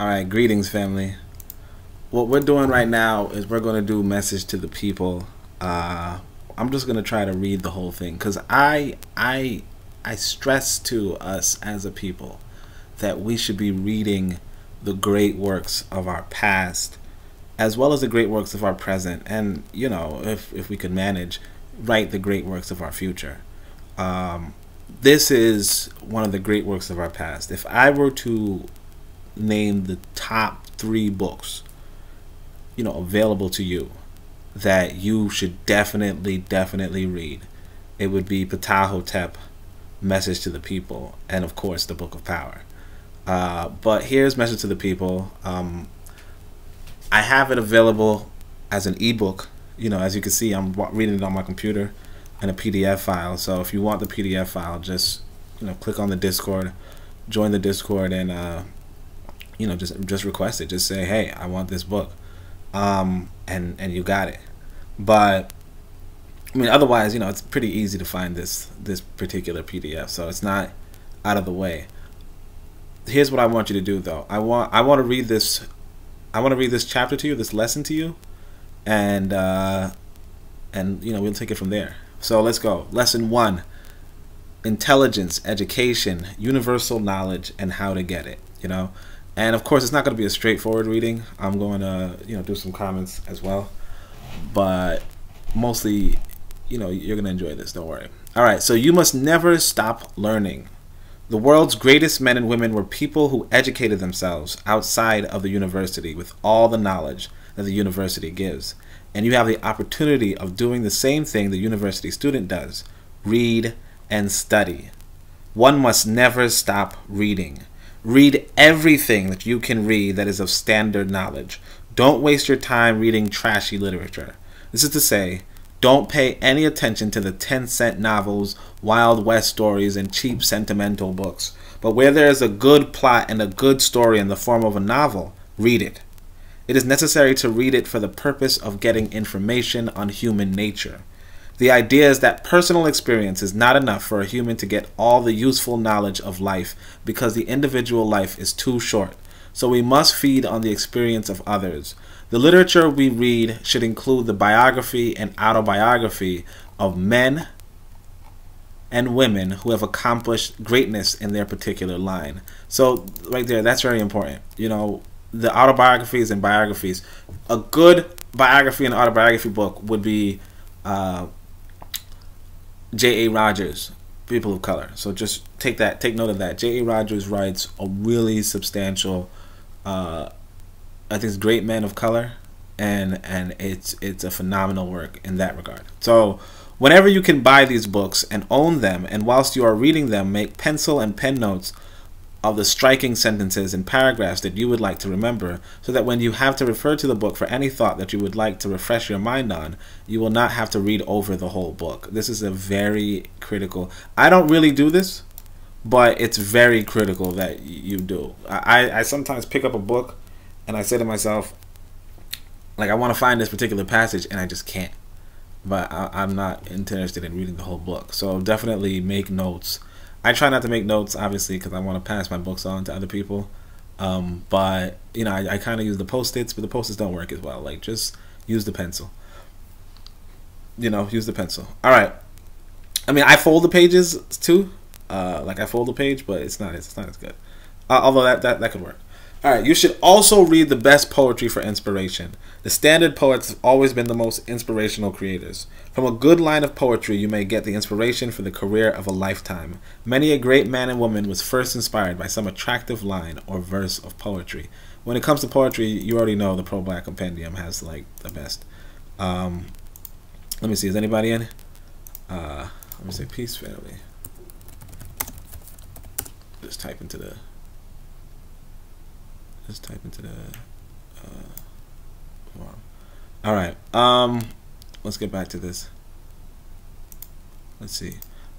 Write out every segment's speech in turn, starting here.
All right, greetings, family. What we're doing right now is we're going to do message to the people. Uh, I'm just going to try to read the whole thing because I I I stress to us as a people that we should be reading the great works of our past as well as the great works of our present and you know if if we could manage write the great works of our future um, this is one of the great works of our past if i were to name the top three books, you know, available to you that you should definitely, definitely read, it would be Ptahhotep, Message to the People, and of course, the Book of Power. Uh, but here's Message to the People. Um, I have it available as an ebook. You know, as you can see, I'm reading it on my computer in a PDF file. So if you want the PDF file, just you know, click on the Discord, join the Discord, and uh, you know just just request it. Just say hey i want this book. Um, and and you got it. But i mean otherwise you know it's pretty easy to find this this particular pdf so it's not out of the way. Here's what i want you to do though. I want i want to read this i want to read this chapter to you this lesson to you and uh and you know we'll take it from there. So let's go. Lesson one intelligence education universal knowledge and how to get it you know and of course, it's not going to be a straightforward reading. I'm going to, you know, do some comments as well. But mostly, you know, you're going to enjoy this. Don't worry. All right. So you must never stop learning. The world's greatest men and women were people who educated themselves outside of the university with all the knowledge that the university gives. And you have the opportunity of doing the same thing the university student does read and study. One must never stop reading. Read everything that you can read that is of standard knowledge. Don't waste your time reading trashy literature. This is to say, don't pay any attention to the 10 cent novels, Wild West stories, and cheap sentimental books. But where there is a good plot and a good story in the form of a novel, read it. It is necessary to read it for the purpose of getting information on human nature. The idea is that personal experience is not enough for a human to get all the useful knowledge of life because the individual life is too short. So we must feed on the experience of others. The literature we read should include the biography and autobiography of men and women who have accomplished greatness in their particular line. So right there, that's very important. You know, the autobiographies and biographies. A good biography and autobiography book would be uh, J.A. Rogers, people of color. So just take that, take note of that. J.A. Rogers writes a really substantial, uh, I think it's great men of color, and and it's it's a phenomenal work in that regard. So whenever you can buy these books and own them, and whilst you are reading them, make pencil and pen notes of the striking sentences and paragraphs that you would like to remember, so that when you have to refer to the book for any thought that you would like to refresh your mind on, you will not have to read over the whole book. This is a very critical. I don't really do this, but it's very critical that you do. I, I sometimes pick up a book and I say to myself, like, I want to find this particular passage and I just can't. But I, I'm not interested in reading the whole book. So definitely make notes I try not to make notes, obviously, because I want to pass my books on to other people. Um, but you know, I, I kind of use the post-its, but the post-its don't work as well. Like, just use the pencil. You know, use the pencil. All right. I mean, I fold the pages too. Uh, like I fold the page, but it's not it's not as good. Uh, although that, that that could work. All right, you should also read the best poetry for inspiration. The standard poets have always been the most inspirational creators. From a good line of poetry, you may get the inspiration for the career of a lifetime. Many a great man and woman was first inspired by some attractive line or verse of poetry. When it comes to poetry, you already know the Pro Black Compendium has like the best. Um, let me see, is anybody in? Uh, let me say peace, family. Just type into the Let's type into the uh, forum. All right. Um, let's get back to this. Let's see.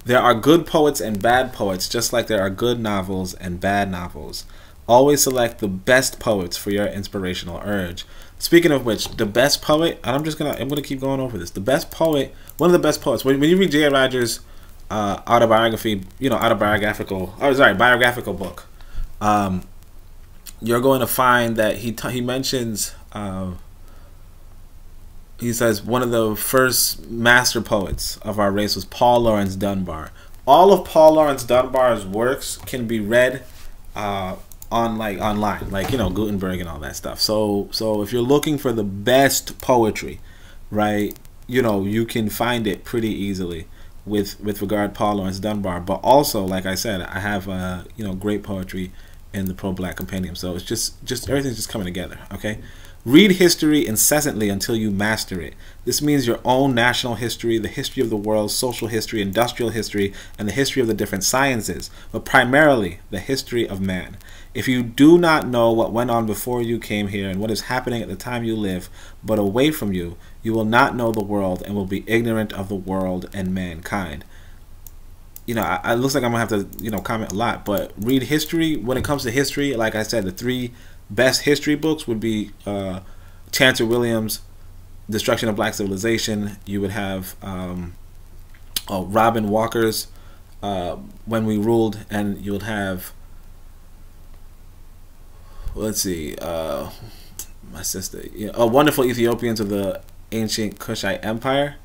There are good poets and bad poets, just like there are good novels and bad novels. Always select the best poets for your inspirational urge. Speaking of which, the best poet, and I'm just gonna I'm gonna keep going over this. The best poet, one of the best poets. When, when you read J. Rogers' uh, autobiography, you know, autobiographical, oh sorry, biographical book, um, you're going to find that he he mentions. Uh, he says one of the first master poets of our race was Paul Laurence Dunbar. All of Paul Laurence Dunbar's works can be read uh, on like online, like you know Gutenberg and all that stuff. So so if you're looking for the best poetry, right, you know you can find it pretty easily with with regard Paul Laurence Dunbar. But also, like I said, I have uh, you know great poetry in the Pro Black Compendium. So it's just just everything's just coming together. Okay. Read history incessantly until you master it. This means your own national history, the history of the world, social history, industrial history, and the history of the different sciences, but primarily the history of man. If you do not know what went on before you came here and what is happening at the time you live, but away from you, you will not know the world and will be ignorant of the world and mankind. You know, it looks like I'm gonna have to, you know, comment a lot, but read history. When it comes to history, like I said, the three best history books would be uh, Chancellor Williams, Destruction of Black Civilization. You would have um, oh, Robin Walker's uh, When We Ruled, and you would have let's see, uh, my sister, yeah, Wonderful Ethiopians of the Ancient Kushite Empire,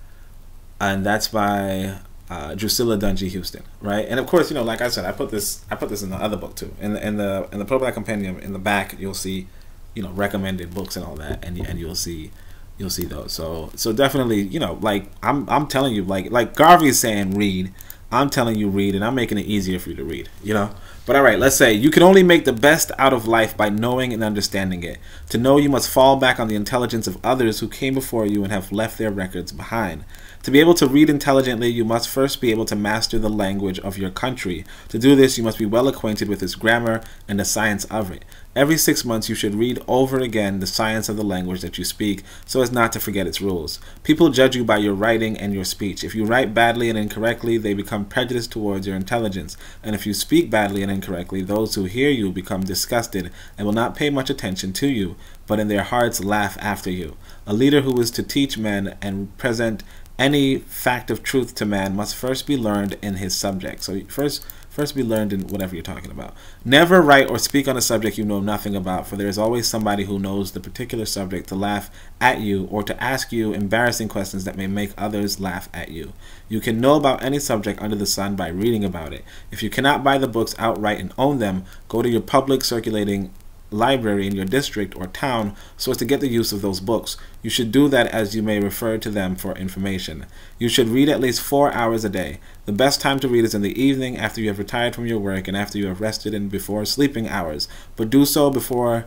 and that's by uh, Drusilla Dunjee Houston, right? And of course, you know, like I said, I put this, I put this in the other book too. In the in the in the Pro Black Compendium, in the back, you'll see, you know, recommended books and all that, and and you'll see, you'll see those. So so definitely, you know, like I'm I'm telling you, like like Garvey is saying, read. I'm telling you, read, and I'm making it easier for you to read. You know. But all right, let's say you can only make the best out of life by knowing and understanding it. To know, you must fall back on the intelligence of others who came before you and have left their records behind. To be able to read intelligently, you must first be able to master the language of your country. To do this, you must be well acquainted with its grammar and the science of it. Every six months, you should read over again the science of the language that you speak so as not to forget its rules. People judge you by your writing and your speech. If you write badly and incorrectly, they become prejudiced towards your intelligence. And if you speak badly and incorrectly, those who hear you become disgusted and will not pay much attention to you, but in their hearts laugh after you. A leader who is to teach men and present any fact of truth to man must first be learned in his subject. So first first be learned in whatever you're talking about. Never write or speak on a subject you know nothing about, for there is always somebody who knows the particular subject to laugh at you or to ask you embarrassing questions that may make others laugh at you. You can know about any subject under the sun by reading about it. If you cannot buy the books outright and own them, go to your public circulating library in your district or town so as to get the use of those books. You should do that as you may refer to them for information. You should read at least four hours a day. The best time to read is in the evening after you have retired from your work and after you have rested and before sleeping hours. But do so before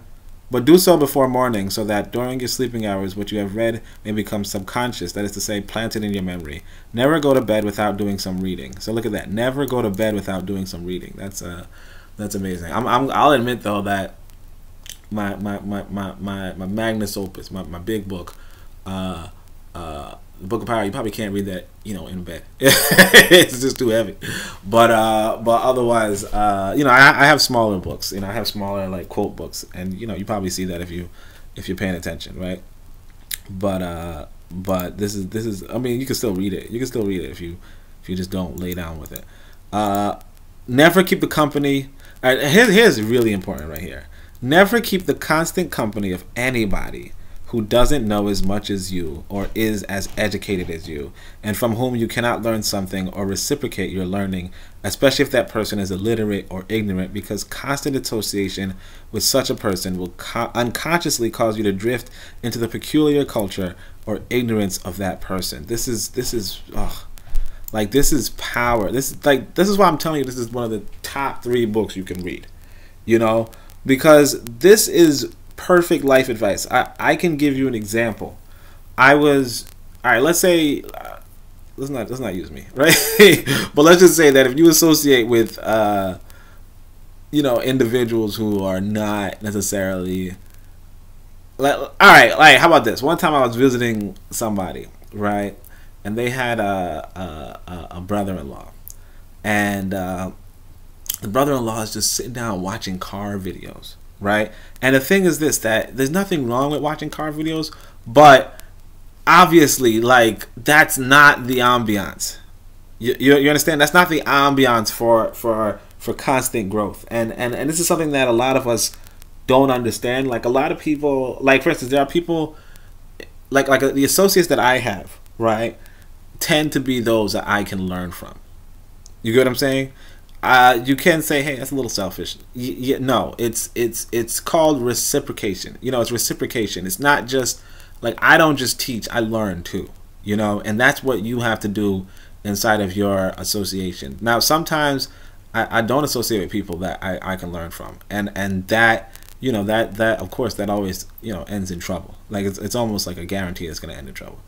but do so before morning so that during your sleeping hours what you have read may become subconscious, that is to say, planted in your memory. Never go to bed without doing some reading. So look at that. Never go to bed without doing some reading. That's uh that's amazing. I'm, I'm I'll admit though that my my my my my, magnus opus, my, my big book, uh, uh, the Book of Power. You probably can't read that, you know, in bed. it's just too heavy. But uh, but otherwise, uh, you know, I, I have smaller books. You know, I have smaller like quote books, and you know, you probably see that if you if you're paying attention, right? But uh, but this is this is. I mean, you can still read it. You can still read it if you if you just don't lay down with it. Uh, never keep the company. Right, here's here's really important right here. Never keep the constant company of anybody who doesn't know as much as you or is as educated as you, and from whom you cannot learn something or reciprocate your learning, especially if that person is illiterate or ignorant, because constant association with such a person will co- unconsciously cause you to drift into the peculiar culture or ignorance of that person. This is this is ugh. like this is power. This is like this is why I'm telling you this is one of the top three books you can read. You know, because this is perfect life advice. I, I can give you an example. I was all right. Let's say uh, let's not let's not use me, right? but let's just say that if you associate with uh, you know individuals who are not necessarily like all right, like how about this? One time I was visiting somebody, right, and they had a a, a brother-in-law, and uh, the brother-in-law is just sitting down watching car videos, right? And the thing is this that there's nothing wrong with watching car videos, but obviously like that's not the ambiance. You, you, you understand? That's not the ambiance for for for constant growth. And and and this is something that a lot of us don't understand. Like a lot of people, like for instance, there are people like like the associates that I have, right, tend to be those that I can learn from. You get what I'm saying? Uh, you can say, "Hey, that's a little selfish." Y- no, it's it's it's called reciprocation. You know, it's reciprocation. It's not just like I don't just teach; I learn too. You know, and that's what you have to do inside of your association. Now, sometimes I, I don't associate with people that I, I can learn from, and and that you know that that of course that always you know ends in trouble. Like it's it's almost like a guarantee it's going to end in trouble.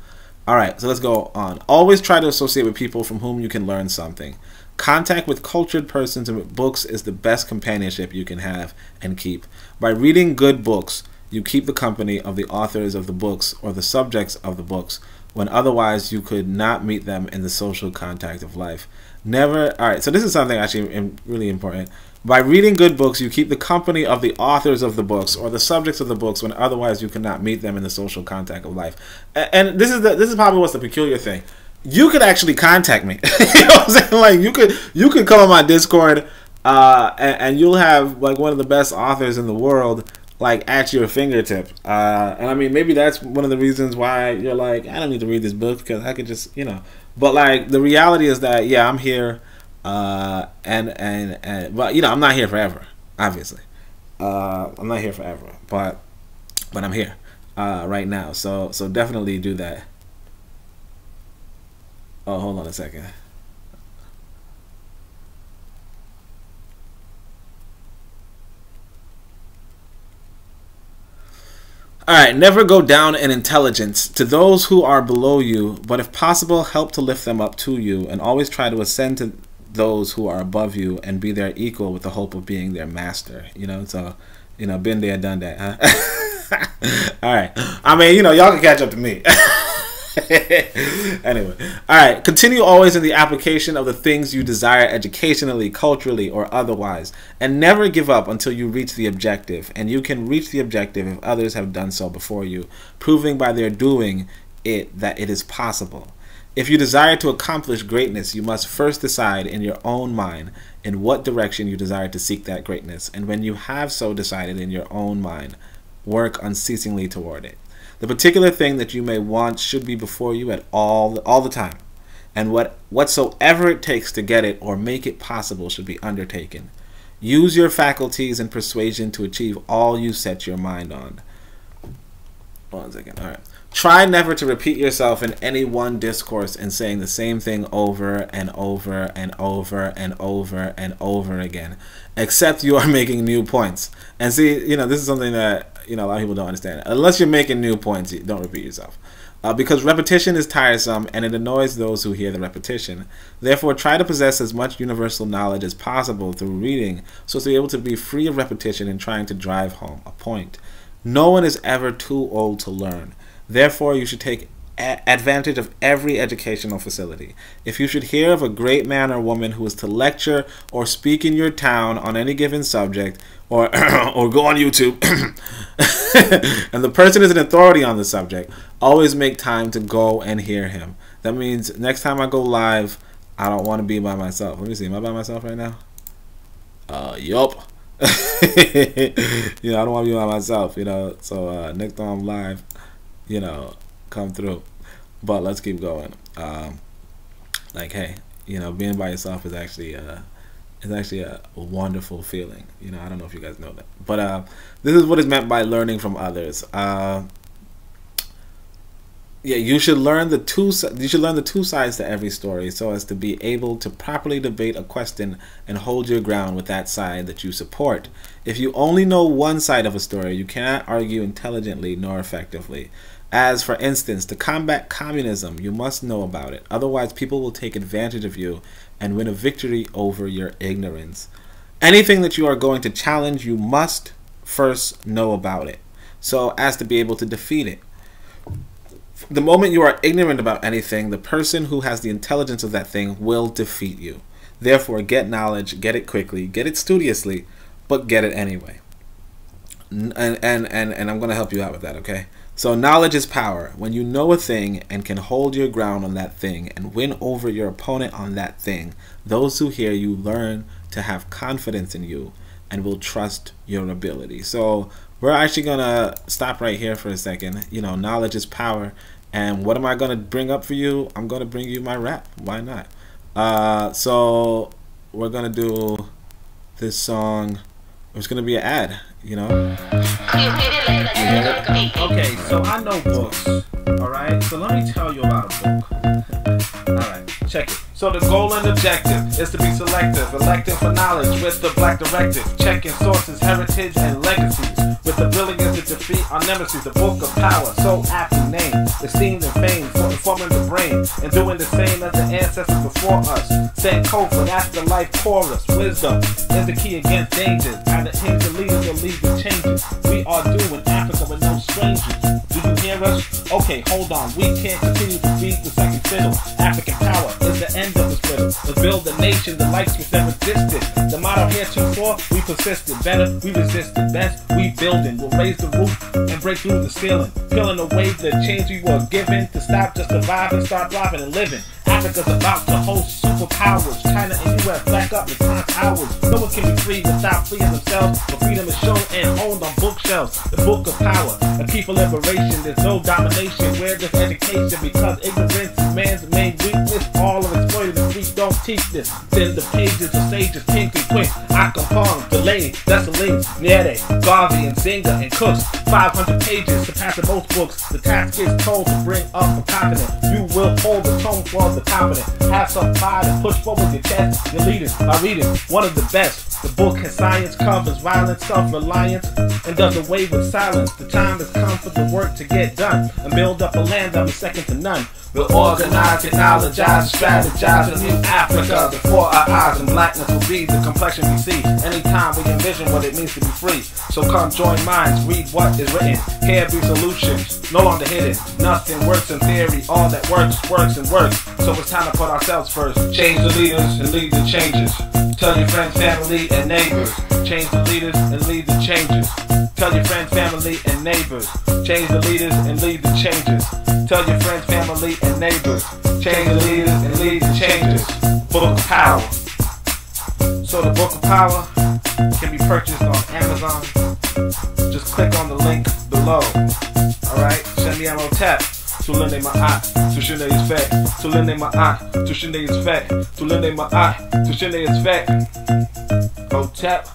All right, so let's go on. Always try to associate with people from whom you can learn something. Contact with cultured persons and with books is the best companionship you can have and keep. By reading good books, you keep the company of the authors of the books or the subjects of the books when otherwise you could not meet them in the social contact of life. Never, all right, so this is something actually really important. By reading good books, you keep the company of the authors of the books or the subjects of the books when otherwise you cannot meet them in the social contact of life. And this is the, this is probably what's the peculiar thing you could actually contact me. you know what I'm saying? Like you could you could come on my Discord, uh, and, and, you'll have like one of the best authors in the world like at your fingertips. Uh, and I mean maybe that's one of the reasons why you're like I don't need to read this book because I could just you know. But like the reality is that yeah I'm here, uh, and and and but you know I'm not here forever. Obviously, uh, I'm not here forever, but but I'm here uh, right now. So so definitely do that. Oh, hold on a second. Alright, never go down in intelligence to those who are below you, but if possible, help to lift them up to you, and always try to ascend to those who are above you and be their equal with the hope of being their master. You know, so, you know, been there, done that, huh? Alright. I mean, you know, y'all can catch up to me. anyway, all right. Continue always in the application of the things you desire educationally, culturally, or otherwise, and never give up until you reach the objective. And you can reach the objective if others have done so before you, proving by their doing it that it is possible. If you desire to accomplish greatness, you must first decide in your own mind in what direction you desire to seek that greatness. And when you have so decided in your own mind, work unceasingly toward it. The particular thing that you may want should be before you at all all the time, and what whatsoever it takes to get it or make it possible should be undertaken. Use your faculties and persuasion to achieve all you set your mind on. One second. All right. Try never to repeat yourself in any one discourse and saying the same thing over and over and over and over and over again, except you are making new points. And see, you know, this is something that you know a lot of people don't understand. it. Unless you're making new points, don't repeat yourself. Uh, because repetition is tiresome and it annoys those who hear the repetition. Therefore, try to possess as much universal knowledge as possible through reading so as to be able to be free of repetition and trying to drive home a point. No one is ever too old to learn. Therefore, you should take advantage of every educational facility. If you should hear of a great man or woman who is to lecture or speak in your town on any given subject, or or go on YouTube, and the person is an authority on the subject, always make time to go and hear him. That means next time I go live, I don't want to be by myself. Let me see. Am I by myself right now? Uh, yup. you know, I don't want to be by myself. You know, so uh, next time I'm live, you know, come through. But let's keep going. Um, like, hey, you know, being by yourself is actually uh, is actually a, a, wonderful feeling. You know, I don't know if you guys know that, but uh, this is what is meant by learning from others. Uh, yeah, you should learn the two. You should learn the two sides to every story, so as to be able to properly debate a question and hold your ground with that side that you support. If you only know one side of a story, you cannot argue intelligently nor effectively. As, for instance, to combat communism, you must know about it. Otherwise, people will take advantage of you and win a victory over your ignorance. Anything that you are going to challenge, you must first know about it so as to be able to defeat it. The moment you are ignorant about anything, the person who has the intelligence of that thing will defeat you. Therefore, get knowledge, get it quickly, get it studiously, but get it anyway. And and and, and I'm going to help you out with that, okay? So knowledge is power. When you know a thing and can hold your ground on that thing and win over your opponent on that thing, those who hear you learn to have confidence in you. and will trust your ability. So we're actually gonna stop right here for a second. You know, knowledge is power. And what am I gonna bring up for you? I'm gonna bring you my rap. Why not? Uh, so we're gonna do this song. It's gonna be an ad, you know. Okay, so I know books. All right, so let me tell you about a book. All right, check it. So the goal and objective is to be selective, elective for knowledge with the black directive, checking sources, heritage, and legacies. With the brilliance to defeat our nemesis, the book of power, so aptly named, esteemed and famed for informing the brain and doing the same as the ancestors before us. Set code for that's the life chorus. Wisdom is the key against dangers. And the hinge the leaders will lead the changes. We are doing Africa with no Do you hear us? Okay, hold on. We can't continue to beat the second fiddle. African power is the end of this riddle. Let's build a nation the likes which never existed. The motto heretofore, we persisted. Better, we resisted. Best, we building. We'll raise the roof break through the ceiling. Peeling away the change we were given to stop just surviving, start thriving and living. Africa's about to host superpowers. China and US back up in time hours. No one can be free without freeing themselves. But freedom is shown and owned on bookshelves. The book of power, a key for liberation. There's no domination. Where there's education because ignorance is man's main weakness. All are exploited if we don't teach this. Then the pages of sages and quick. Akapong, Delaney, Dessalines, Nyerere, Garvey, Nzinga, and Cooks. 500 pages to pass surpassing most books. The task is told to bring up a continent. You will hold the tone for the confident. Have some pride and push forward your chest. Your leaders by reading one of the best. The book has science, covers violence, self-reliance, and does away with silence. The time has come for the work to get done and build up a land that is second to none. We'll organize, technologize, strategize a new Africa before our eyes, and blackness will be the complexion we see. Anytime we envision what it means to be free. So come join minds, read what is written. Here be solutions, no longer hidden. Nothing works in theory, all that works, works and works. So it's time to put ourselves first. Change the leaders and lead the changes. Tell your friends, family, and neighbors. Change the leaders and lead the changes. Tell your friends, family, and neighbors. Change the leaders and lead the changes. Tell your friends, family, and neighbors. Change the leaders and lead the changes. Book of Power. So the Book of Power can be purchased on Amazon. Just click on the link below. Alright? Send me a little tap. Tulende ma'a, tushinde is fat. Tulende ma'a, tushinde is fat. Tulende ma'a, tushinde is fat. Hotep.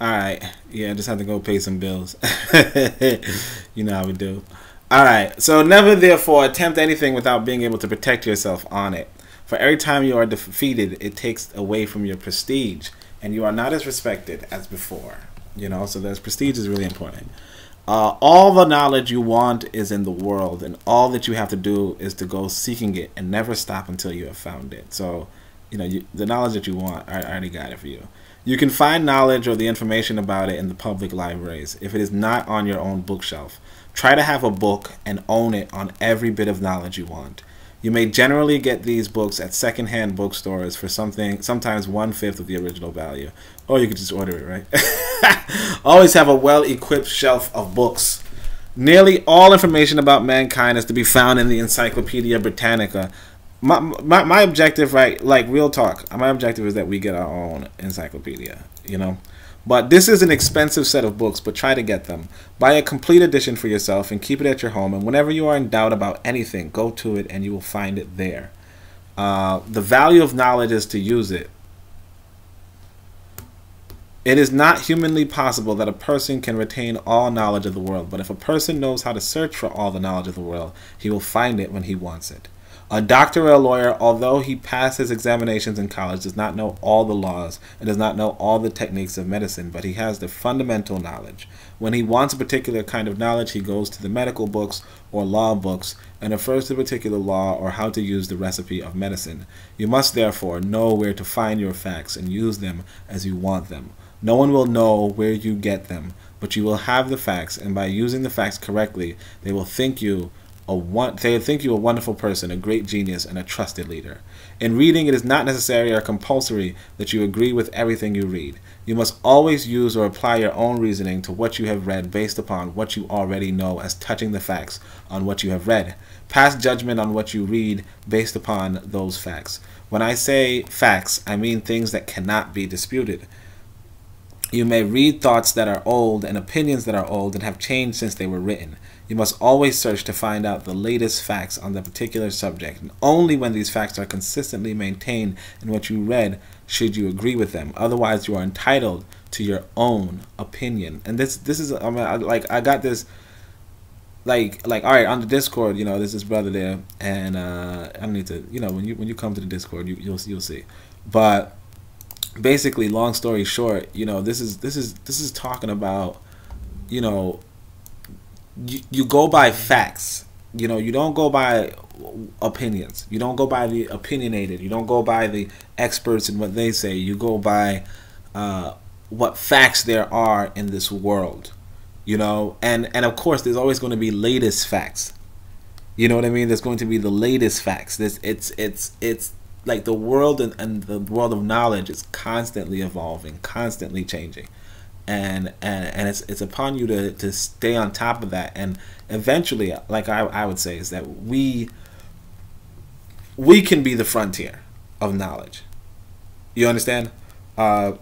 Alright. Yeah, I just have to go pay some bills. you know how we do. Alright. So never therefore attempt anything without being able to protect yourself on it. For every time you are defeated, it takes away from your prestige, and you are not as respected as before. You know, so there's prestige is really important. Uh, all the knowledge you want is in the world, and all that you have to do is to go seeking it and never stop until you have found it. So, you know, you, the knowledge that you want, I, I already got it for you. You can find knowledge or the information about it in the public libraries if it is not on your own bookshelf. Try to have a book and own it on every bit of knowledge you want. You may generally get these books at secondhand bookstores for something, sometimes one fifth of the original value, or you could just order it, right? Always have a well-equipped shelf of books. Nearly all information about mankind is to be found in the Encyclopedia Britannica. My, my, my objective, right, like real talk, my objective is that we get our own encyclopedia, you know? But this is an expensive set of books, but try to get them. Buy a complete edition for yourself and keep it at your home. And whenever you are in doubt about anything, go to it and you will find it there. Uh, the value of knowledge is to use it. It is not humanly possible that a person can retain all knowledge of the world, but if a person knows how to search for all the knowledge of the world, he will find it when he wants it. A doctor or a lawyer, although he passed his examinations in college, does not know all the laws and does not know all the techniques of medicine, but he has the fundamental knowledge. When he wants a particular kind of knowledge, he goes to the medical books or law books and refers to a particular law or how to use the recipe of medicine. You must therefore know where to find your facts and use them as you want them. No one will know where you get them, but you will have the facts, and by using the facts correctly, they will think you a one they think you a wonderful person, a great genius, and a trusted leader. In reading, it is not necessary or compulsory that you agree with everything you read. You must always use or apply your own reasoning to what you have read based upon what you already know as touching the facts on what you have read. Pass judgment on what you read based upon those facts. When I say facts, I mean things that cannot be disputed. You may read thoughts that are old and opinions that are old and have changed since they were written. You must always search to find out the latest facts on the particular subject. And only when these facts are consistently maintained in what you read should you agree with them. Otherwise, you are entitled to your own opinion. And this this is I mean I, like I got this like like all right on the Discord, you know, there's this brother there, and uh, I don't need to, you know, when you when you come to the Discord, you you'll you'll see, but basically, long story short, you know, this is this is this is talking about, you know, you, you go by facts. You know, you don't go by opinions. You don't go by the opinionated. You don't go by the experts and what they say. You go by uh, what facts there are in this world. You know, and and of course, there's always going to be latest facts. You know what I mean? There's going to be the latest facts. This it's it's it's like the world and, and the world of knowledge is constantly evolving, constantly changing. And, and and it's it's upon you to, to stay on top of that. And eventually like I, I would say is that we we can be the frontier of knowledge. You understand? Uh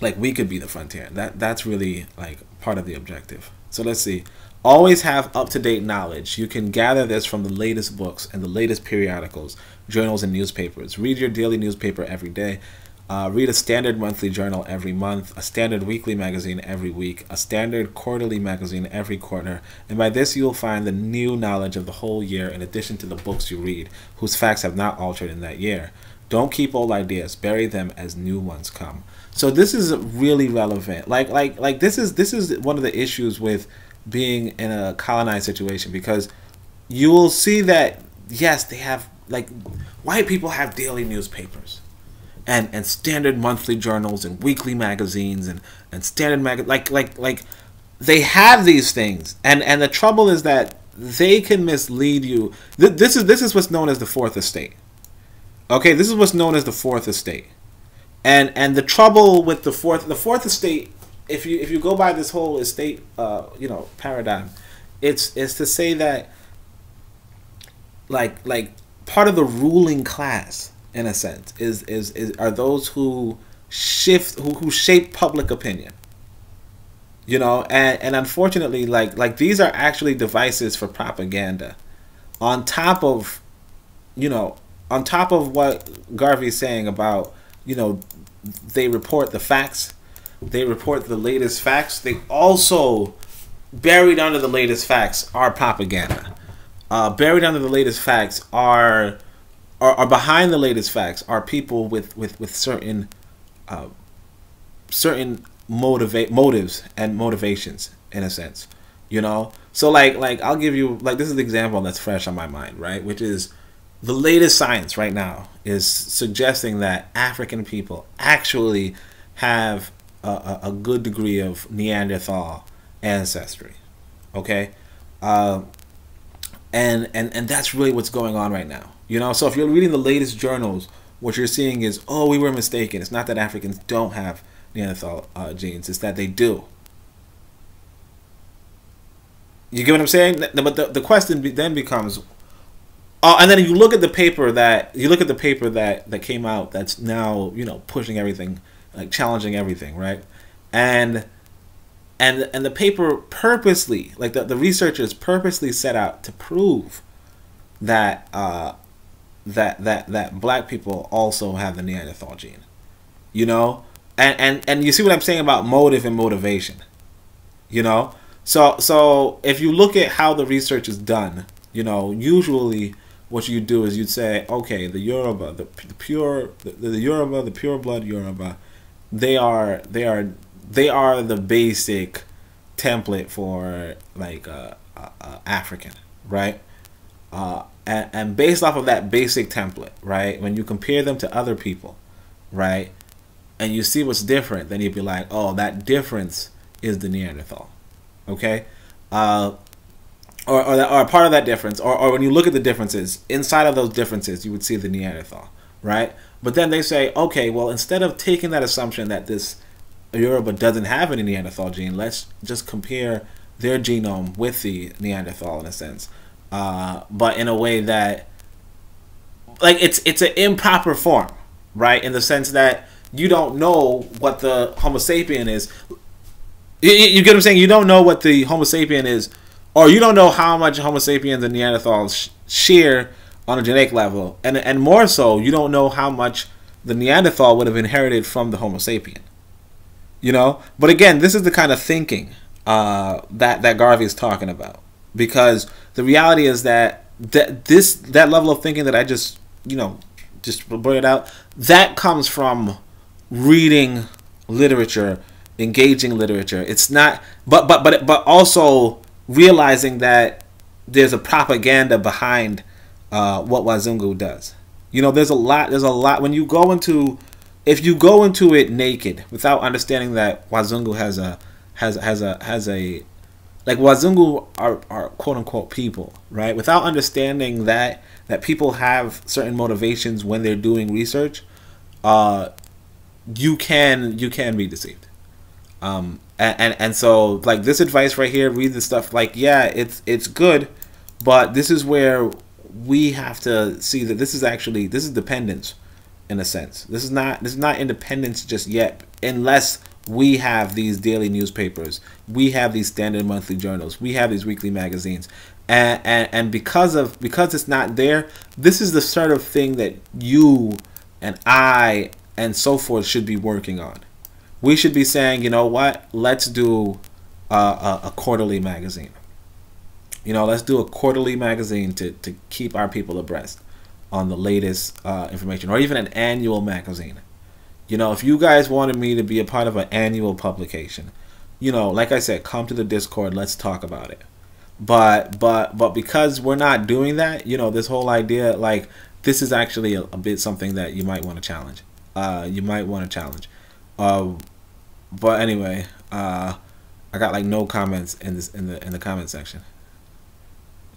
like we could be the frontier. That that's really like part of the objective. So let's see. Always have up-to-date knowledge. You can gather this from the latest books and the latest periodicals journals, and newspapers. Read your daily newspaper every day. Uh, read a standard monthly journal every month, a standard weekly magazine every week, a standard quarterly magazine every quarter, and by this you will find the new knowledge of the whole year in addition to the books you read, whose facts have not altered in that year. Don't keep old ideas, bury them as new ones come. So this is really relevant. Like like like this is this is one of the issues with being in a colonized situation because you will see that yes, they have like white people have daily newspapers? And and standard monthly journals and weekly magazines and and standard mag like like like they have these things. And and the trouble is that they can mislead you. Th this is this is what's known as the fourth estate. Okay this is what's known as the fourth estate. And and the trouble with the fourth the fourth estate if you if you go by this whole estate uh you know paradigm it's it's to say that like like part of the ruling class in a sense is is, is are those who shift who, who shape public opinion. You know and and unfortunately like like these are actually devices for propaganda. On top of you know on top of what garvey's saying about you know they report the facts they report the latest facts they also buried under the latest facts are propaganda uh, buried under the latest facts are, are, are behind the latest facts are people with with with certain uh, certain motivate motives and motivations in a sense you know? So like like i'll give you like this is the example that's fresh on my mind right? Which is the latest science right now is suggesting that african people actually have a, a good degree of neanderthal ancestry okay? Uh, and and and that's really what's going on right now you know? So if you're reading the latest journals what you're seeing is oh we were mistaken. It's not that africans don't have neanderthal uh, genes it's that they do. You get what i'm saying? But the, the question then becomes oh and then you look at the paper that you look at the paper that that came out that's now you know pushing everything like challenging everything right? And and and the paper purposely like the, the researchers purposely set out to prove that uh, that that that black people also have the Neanderthal gene you know? And and and you see what I'm saying about motive and motivation you know? So so if you look at how the research is done you know usually what you do is you'd say okay the Yoruba the, the pure the, the Yoruba the pure blood Yoruba they are they are they are the basic template for like uh, uh, African, right? Uh, and, and based off of that basic template, right? When you compare them to other people, right? And you see what's different, then you'd be like, oh, that difference is the Neanderthal. Okay? Uh, or or, that, or part of that difference, or, or when you look at the differences inside of those differences, you would see the Neanderthal, right? But then they say, okay, well, instead of taking that assumption that this Yoruba doesn't have any Neanderthal gene, let's just compare their genome with the Neanderthal in a sense, uh, but in a way that, like, it's it's an improper form, right? In the sense that you don't know what the Homo sapien is. You, you get what I'm saying? You don't know what the Homo sapien is, or you don't know how much Homo sapiens and Neanderthals share on a genetic level, and and more so, you don't know how much the Neanderthal would have inherited from the Homo sapien. You know, but again, this is the kind of thinking uh, that that Garvey is talking about, because the reality is that that this that level of thinking that I just you know just brought it out that comes from reading literature, engaging literature. It's not, but but but but also realizing that there's a propaganda behind uh, what Wazungu does. You know, there's a lot. There's a lot when you go into, if you go into it naked without understanding that Wazungu has a has has a has a like Wazungu are, are quote unquote people, right? Without understanding that that people have certain motivations when they're doing research, uh, you can you can be deceived. Um, and, and and so like this advice right here, read the stuff. Like yeah, it's it's good, but this is where we have to see that this is actually this is dependence, in a sense. This is not this is not independence just yet, unless we have these daily newspapers, we have these standard monthly journals, we have these weekly magazines, and and, and because of because it's not there, this is the sort of thing that you and I and so forth should be working on. We should be saying, you know what, let's do a, a, a quarterly magazine. You know, let's do a quarterly magazine to, to keep our people abreast on the latest uh, information, or even an annual magazine. You know, if you guys wanted me to be a part of an annual publication, you know, like I said, come to the Discord, let's talk about it. But but but because we're not doing that, you know, this whole idea like this is actually a, a bit something that you might want to challenge uh, you might want to challenge. Uh, but anyway, uh, I got like no comments in this in the in the comment section.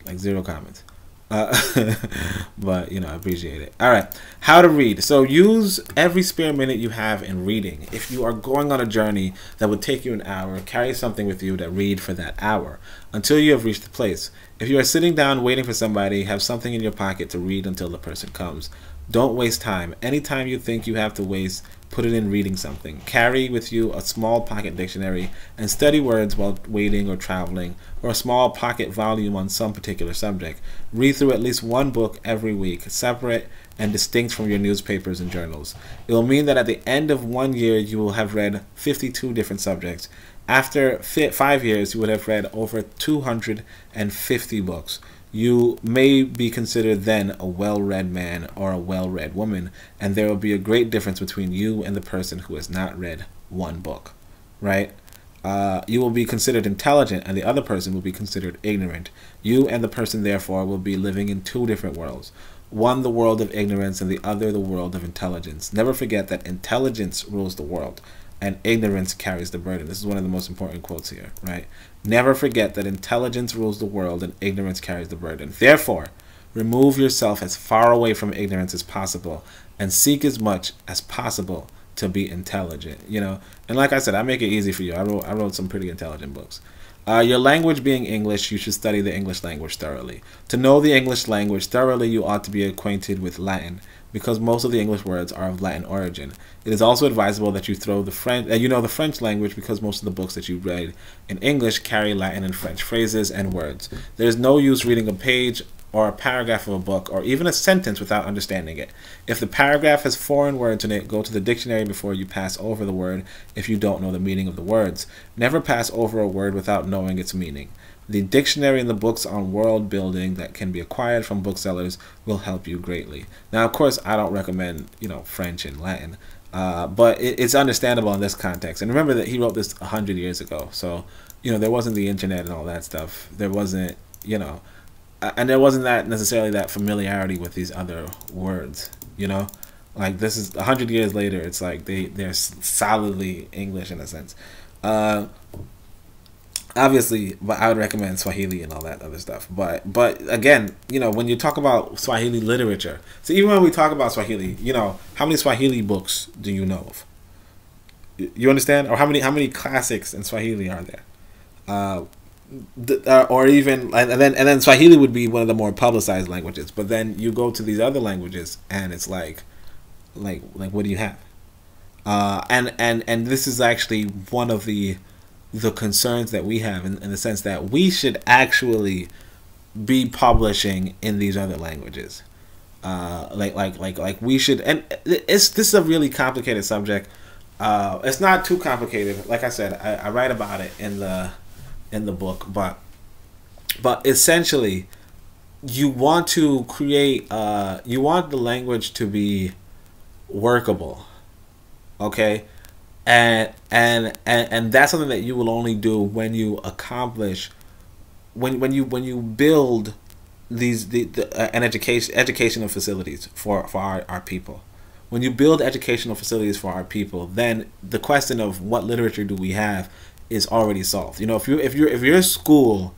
Like zero comments. Uh, but you know, I appreciate it. All right, how to read. So use every spare minute you have in reading. If you are going on a journey that would take you an hour, carry something with you that read for that hour until you have reached the place. If you are sitting down waiting for somebody, have something in your pocket to read until the person comes. Don't waste time. Any time you think you have to waste, put it in reading something. Carry with you a small pocket dictionary and study words while waiting or traveling, or a small pocket volume on some particular subject. Read through at least one book every week, separate and distinct from your newspapers and journals. It will mean that at the end of one year, you will have read 52 different subjects. After five years, you would have read over 250 books you may be considered then a well read man or a well read woman, and there will be a great difference between you and the person who has not read one book, right? Uh, you will be considered intelligent, and the other person will be considered ignorant. You and the person, therefore, will be living in two different worlds one the world of ignorance, and the other the world of intelligence. Never forget that intelligence rules the world and ignorance carries the burden. This is one of the most important quotes here, right? Never forget that intelligence rules the world and ignorance carries the burden. Therefore, remove yourself as far away from ignorance as possible and seek as much as possible to be intelligent, you know? And like I said, I make it easy for you. I wrote I wrote some pretty intelligent books. Uh, your language being English, you should study the English language thoroughly. To know the English language thoroughly, you ought to be acquainted with Latin because most of the English words are of Latin origin. It is also advisable that you throw the French, uh, you know the French language because most of the books that you read in English carry Latin and French phrases and words. There is no use reading a page or a paragraph of a book or even a sentence without understanding it. If the paragraph has foreign words in it, go to the dictionary before you pass over the word if you don't know the meaning of the words. Never pass over a word without knowing its meaning. The dictionary and the books on world building that can be acquired from booksellers will help you greatly. Now, of course, I don't recommend, you know, French and Latin, uh, but it, it's understandable in this context. And remember that he wrote this 100 years ago. So, you know, there wasn't the internet and all that stuff. There wasn't, you know, and there wasn't that necessarily that familiarity with these other words, you know? Like this is 100 years later, it's like they, they're solidly English in a sense. Uh, obviously, but I would recommend Swahili and all that other stuff. But but again, you know, when you talk about Swahili literature, so even when we talk about Swahili, you know, how many Swahili books do you know of? You understand, or how many how many classics in Swahili are there? Uh, uh, or even and then and then Swahili would be one of the more publicized languages. But then you go to these other languages, and it's like, like like what do you have? Uh, and and and this is actually one of the the concerns that we have in, in the sense that we should actually be publishing in these other languages. Uh, like like like like we should, and it's this is a really complicated subject. Uh, it's not too complicated. Like I said, I, I write about it in the in the book, but but essentially, you want to create. Uh, you want the language to be workable. Okay, and and and and that's something that you will only do when you accomplish when when you when you build these the, the uh, an education educational facilities for for our, our people. When you build educational facilities for our people then the question of what literature do we have is already solved. You know if you if you if your school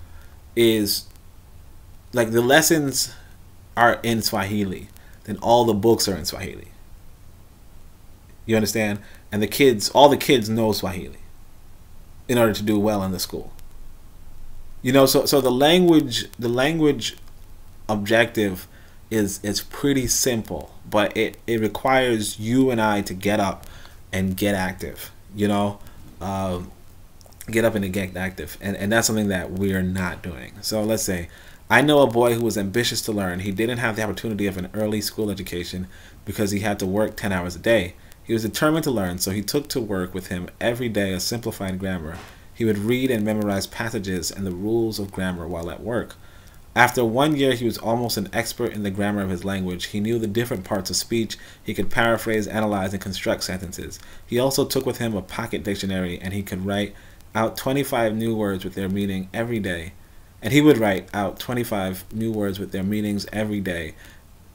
is like the lessons are in swahili then all the books are in swahili. You understand and the kids, all the kids know Swahili in order to do well in the school. You know, so so the language, the language objective is is pretty simple, but it it requires you and I to get up and get active. You know, um, get up and get active, and and that's something that we are not doing. So let's say. I know a boy who was ambitious to learn. He didn't have the opportunity of an early school education because he had to work 10 hours a day. He was determined to learn, so he took to work with him every day a simplified grammar. He would read and memorize passages and the rules of grammar while at work. After one year, he was almost an expert in the grammar of his language. He knew the different parts of speech. He could paraphrase, analyze, and construct sentences. He also took with him a pocket dictionary, and he could write out 25 new words with their meaning every day. And he would write out 25 new words with their meanings every day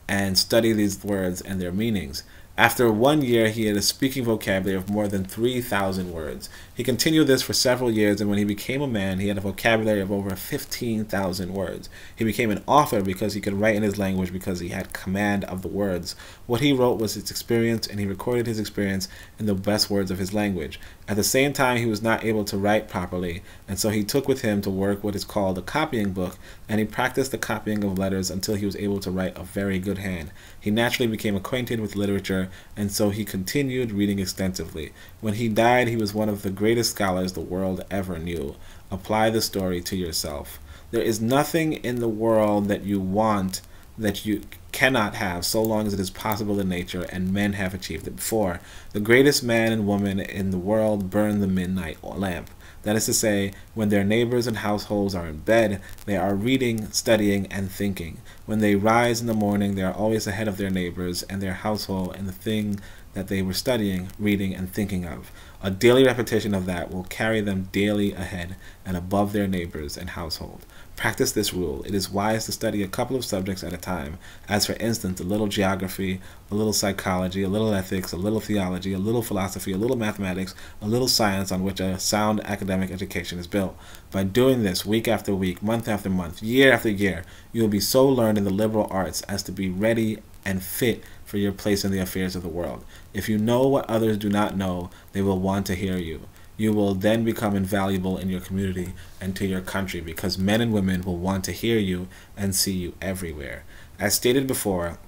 and study these words and their meanings. After one year, he had a speaking vocabulary of more than 3,000 words. He continued this for several years, and when he became a man, he had a vocabulary of over 15,000 words. He became an author because he could write in his language because he had command of the words. What he wrote was his experience, and he recorded his experience in the best words of his language. At the same time, he was not able to write properly, and so he took with him to work what is called a copying book, and he practiced the copying of letters until he was able to write a very good hand. He naturally became acquainted with literature, and so he continued reading extensively. When he died, he was one of the greatest scholars the world ever knew. Apply the story to yourself. There is nothing in the world that you want that you cannot have so long as it is possible in nature and men have achieved it before. The greatest man and woman in the world burn the midnight lamp. That is to say, when their neighbors and households are in bed, they are reading, studying, and thinking. When they rise in the morning, they are always ahead of their neighbors and their household and the thing that they were studying, reading, and thinking of. A daily repetition of that will carry them daily ahead and above their neighbors and household. Practice this rule. It is wise to study a couple of subjects at a time, as for instance, a little geography, a little psychology, a little ethics, a little theology, a little philosophy, a little mathematics, a little science on which a sound academic education is built. By doing this week after week, month after month, year after year, you will be so learned in the liberal arts as to be ready and fit for your place in the affairs of the world. If you know what others do not know, they will want to hear you you will then become invaluable in your community and to your country because men and women will want to hear you and see you everywhere. As stated before,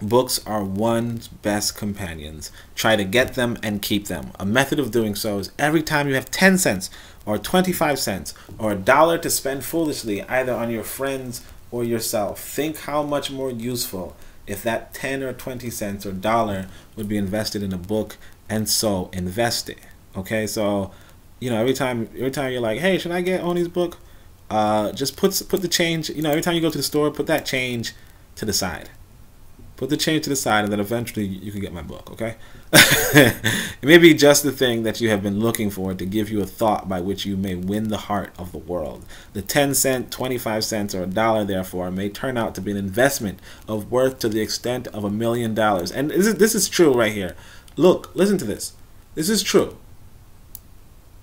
books are one's best companions. Try to get them and keep them. A method of doing so is every time you have 10 cents or 25 cents or a dollar to spend foolishly either on your friends or yourself, think how much more useful if that 10 or 20 cents or dollar would be invested in a book and so invest it. Okay, so you know every time every time you're like, hey, should I get Oni's book? Uh, just put put the change. You know, every time you go to the store, put that change to the side. Put the change to the side, and then eventually you can get my book. Okay. it may be just the thing that you have been looking for to give you a thought by which you may win the heart of the world. The 10 cent, 25 cents, or a dollar, therefore, may turn out to be an investment of worth to the extent of a million dollars. And this is, this is true right here. Look, listen to this. This is true.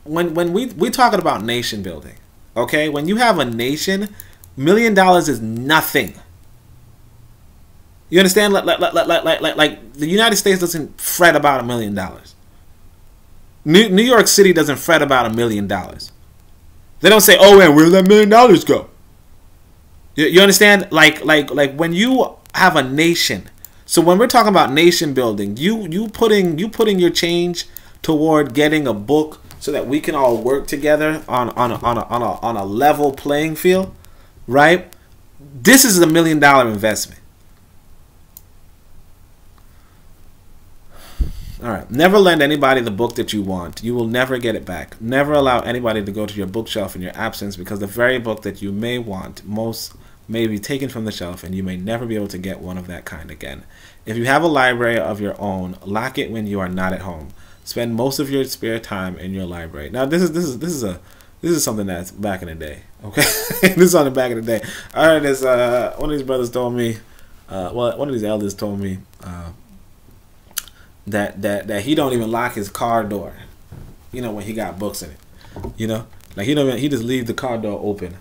When when we we talking about nation building, okay? When you have a nation, million dollars is nothing. You understand? Like like like like like like, the United States doesn't fret about a million dollars. New New York City doesn't fret about a million dollars. They don't say, "Oh man, where did that million dollars go?" You, you understand? Like like like when you have a nation. So when we're talking about nation building, you you putting you putting your change toward getting a book so that we can all work together on on a, on a, on a, on a level playing field, right? This is a million dollar investment. All right. Never lend anybody the book that you want. You will never get it back. Never allow anybody to go to your bookshelf in your absence because the very book that you may want most may be taken from the shelf and you may never be able to get one of that kind again. If you have a library of your own, lock it when you are not at home. Spend most of your spare time in your library. Now this is this is this is a this is something that's back in the day. Okay, this is on the back in the day. I heard this. Uh, one of these brothers told me. Uh, well, one of these elders told me. Uh, that that that he don't even lock his car door. You know when he got books in it. You know, like he don't even, he just leave the car door open,